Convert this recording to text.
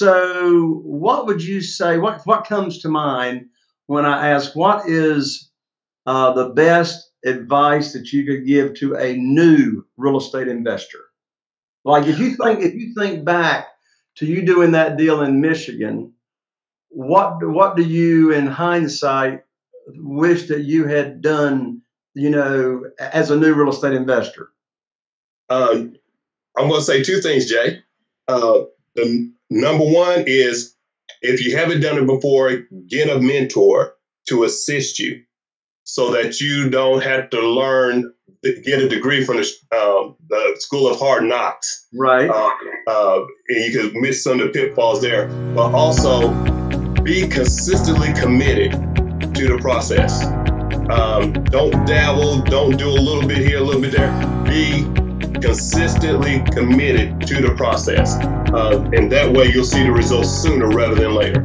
So, what would you say? What what comes to mind when I ask what is uh, the best advice that you could give to a new real estate investor? Like if you think if you think back to you doing that deal in Michigan, what what do you, in hindsight, wish that you had done? You know, as a new real estate investor. Um, I'm going to say two things, Jay. Uh, the number one is if you haven't done it before, get a mentor to assist you so that you don't have to learn get a degree from the, uh, the School of Hard Knocks. Right. Uh, uh, and you can miss some of the pitfalls there, but also be consistently committed to the process. Um, don't dabble, don't do a little bit here, a little bit there. Be consistently committed to the process. Uh, and that way you'll see the results sooner rather than later.